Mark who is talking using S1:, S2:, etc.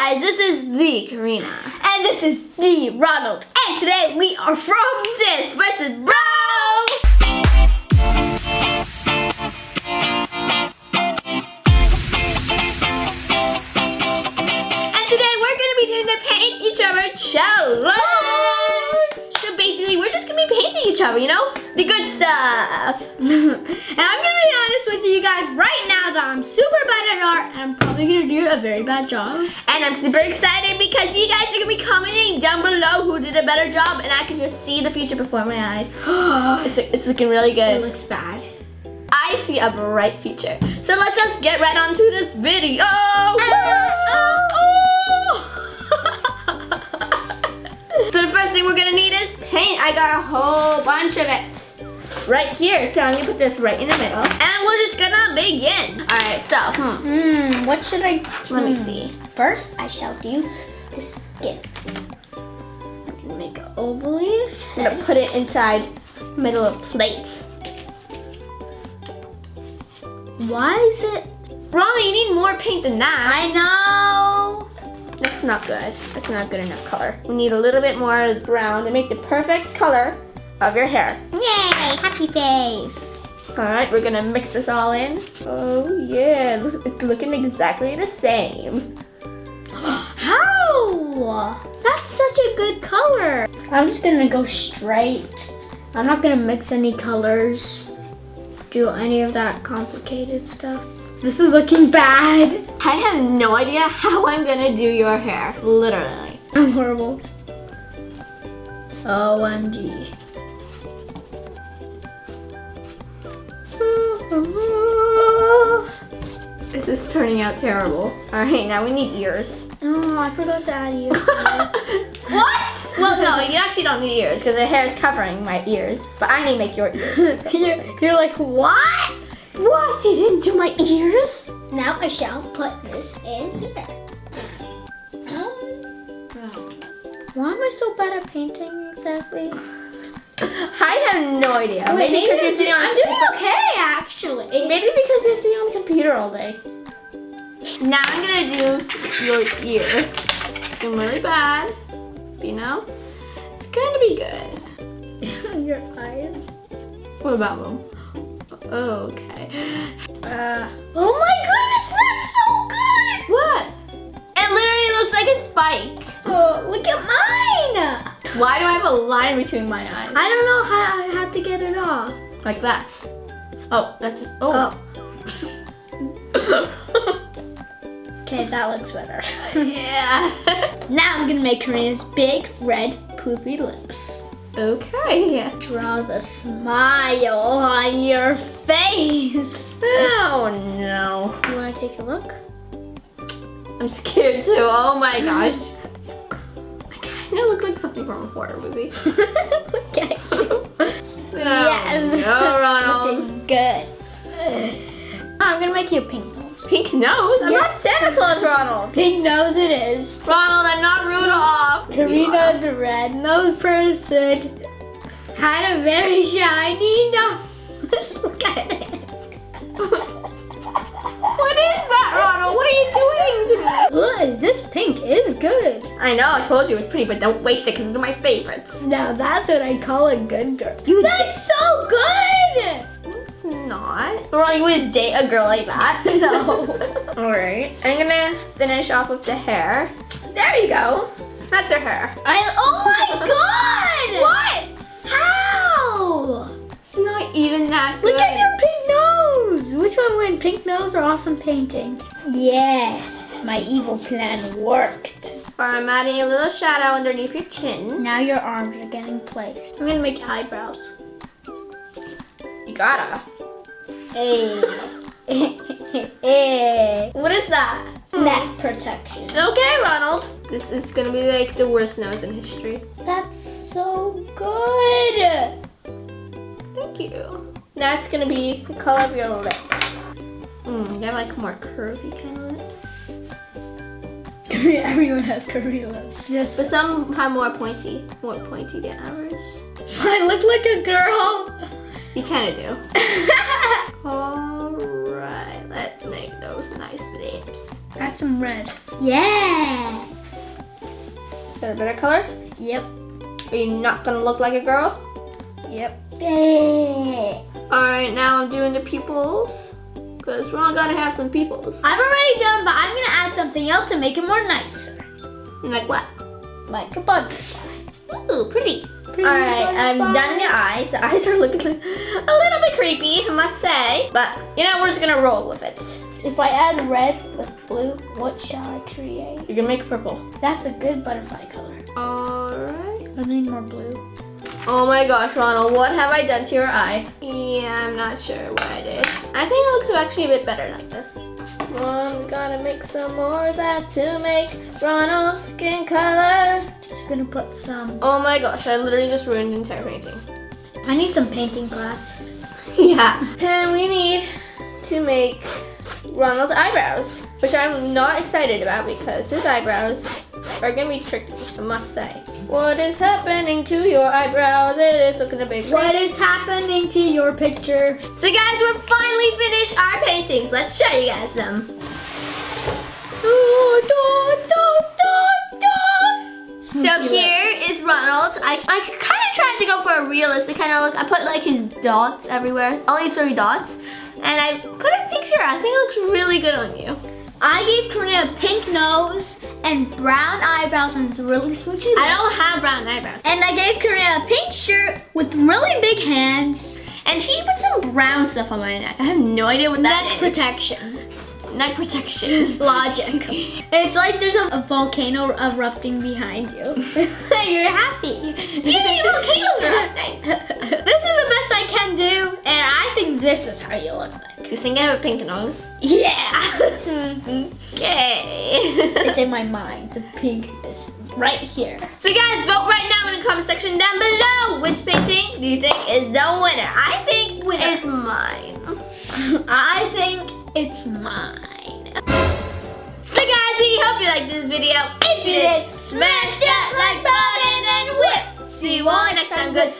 S1: guys, this is the Karina.
S2: And this is the Ronald.
S1: And today we are from Sis versus Bro! And today we're gonna be doing the paint each other challenge! So basically we're just gonna be painting each other, you know? The good stuff.
S2: and I'm gonna be honest with you guys right now that I'm super bad at art and I'm probably gonna do a very bad job.
S1: And I'm super excited because you guys are gonna be commenting down below who did a better job and I can just see the future before my eyes. It's, it's looking really good.
S2: it looks bad.
S1: I see a bright future. So let's just get right on to this video. so the first thing we're gonna need paint. I got a whole bunch of it right here. So I'm gonna put this right in the middle. And we're just gonna begin. All right, so hmm,
S2: Hmm, what should I
S1: let me
S2: hmm.
S1: see.
S2: First, I shall do the skin.
S1: Make an ovalish. I'm gonna put it inside middle of plate.
S2: Why is it?
S1: Ronnie, you need more paint than that.
S2: I know.
S1: That's not good. That's not good enough color. We need a little bit more brown to make the perfect color of your hair.
S2: Yay, happy face.
S1: All right, we're gonna mix this all in. Oh yeah, it's looking exactly the same.
S2: How? That's such a good color. I'm just gonna go straight. I'm not gonna mix any colors, do any of that complicated stuff. This is looking bad.
S1: I have no idea how I'm gonna do your hair, literally.
S2: I'm horrible. OMG.
S1: This is turning out terrible. All right, now we need ears.
S2: Oh, I forgot to add ears.
S1: what? Well, no, you actually don't need ears because the hair is covering my ears. But I need to make your ears.
S2: you're, you're like, what?
S1: What? You didn't my ears?
S2: Now I shall put this in here. Um, why am I so bad at painting exactly?
S1: I have no idea.
S2: Wait,
S1: maybe because you're sitting on
S2: I'm doing okay actually.
S1: Maybe because you're sitting on the computer all day. Now I'm gonna do your ear. It's going really bad. You know? It's gonna be good.
S2: Your eyes.
S1: What about them? Okay.
S2: Uh, oh my goodness, that's so good!
S1: What? It literally looks like a spike.
S2: Oh, look at mine!
S1: Why do I have a line between my eyes?
S2: I don't know how I have to get it off.
S1: Like that. Oh, that's just, oh.
S2: Okay, that looks better.
S1: yeah.
S2: now I'm gonna make Karina's big red poofy lips.
S1: Okay.
S2: Draw the smile on your face.
S1: Oh no.
S2: You wanna take a look?
S1: I'm scared too. Oh my gosh. I kind of look like something from a horror movie.
S2: okay. Yes.
S1: Oh, no, Ronald.
S2: Looking good. Oh, I'm gonna make you a pink.
S1: Pink nose? I'm
S2: Yeah.
S1: not Santa Claus, Ronald.
S2: Pink nose it is.
S1: Ronald, I'm not Rudolph.
S2: Karina, the red nose person, had a very shiny nose. Look at it.
S1: What is that, Ronald? What are you doing to me?
S2: Look, this pink is good.
S1: I know, I told you it was pretty, but don't waste it because it's my favorite.
S2: Now that's what I call a good girl.
S1: You
S2: That's so good.
S1: It's Ronald, you would date a girl like that?
S2: No.
S1: Alright, I'm gonna finish off with the hair. There you go. That's her hair.
S2: I. Oh my god.
S1: What?
S2: How?
S1: It's not even that good.
S2: Look at your pink nose. Which one win, pink nose or awesome painting? Yes, my evil plan worked.
S1: I'm adding a little shadow underneath your chin.
S2: Now your arms are getting placed. I'm gonna make your eyebrows.
S1: You gotta.
S2: Hey. hey.
S1: What is that?
S2: Neck protection.
S1: Okay, Ronald. This is gonna be like the worst nose in history.
S2: That's so good.
S1: Thank you. Now it's gonna be the color of your lips. Mm, you have like more curvy kind of lips.
S2: Everyone has curvy lips. Just
S1: But some have more pointy, more pointy than ours.
S2: I look like a girl.
S1: You kind of do. Alright, let's make those nice lips.
S2: Add some red. Yeah.
S1: Got a better color?
S2: Yep.
S1: Are you not gonna look like a girl?
S2: Yep.
S1: Alright, now I'm doing the pupils. Because we're all gonna have some pupils.
S2: I'm already done, but I'm gonna add something else to make it more nicer.
S1: Like what?
S2: Like a butterfly.
S1: Ooh, pretty.
S2: Pretty
S1: Alright, I'm um,
S2: butterfly.
S1: done the eyes. The eyes are looking a little bit creepy, I must say. But, you know, we're just gonna roll with it.
S2: If I add red with blue, what shall I create?
S1: You're gonna make purple.
S2: That's a good butterfly color.
S1: Alright.
S2: I need more blue.
S1: Oh my gosh, Ronald, what have I done to your eye? Yeah, I'm not sure what I did. I think it looks actually a bit better like this. Well, we gotta make some more of that to make Ronald's skin color.
S2: Gonna put some.
S1: Oh my gosh, I literally just ruined the entire painting.
S2: I need some painting class.
S1: yeah. And we need to make Ronald's eyebrows, which I'm not excited about because his eyebrows are gonna be tricky, I must say. What is happening to your eyebrows? It is looking a bit
S2: What is happening to your picture?
S1: So guys, we're finally finished our paintings. Let's show you guys them. So here is Ronald. I, I kind of tried to go for a realistic kind of look. I put like his dots everywhere, only three dots. And I put a picture. I think it looks really good on you.
S2: I gave Karina a pink nose and brown eyebrows and it's really smoochy
S1: I don't have brown eyebrows.
S2: And I gave Karina a pink shirt with really big hands.
S1: And she put some brown stuff on my neck. I have no idea what that
S2: Neck
S1: is.
S2: protection.
S1: Neck protection.
S2: Logic. It's like there's a, a volcano erupting behind you. You're happy.
S1: Yay, volcanoes are erupting.
S2: This is the best I can do, and I think this is how you look like.
S1: You think I have a pink nose?
S2: Yeah. Mm-hmm.
S1: Yay.
S2: it's in my mind. The pink is right here.
S1: So guys, vote right now in the comment section down below. Which painting do you think is the winner? I think
S2: Winner.
S1: it's mine.
S2: I think it's mine.
S1: So guys, we hope you liked this video. If you did, smash that like button and whip. See you all next time. Good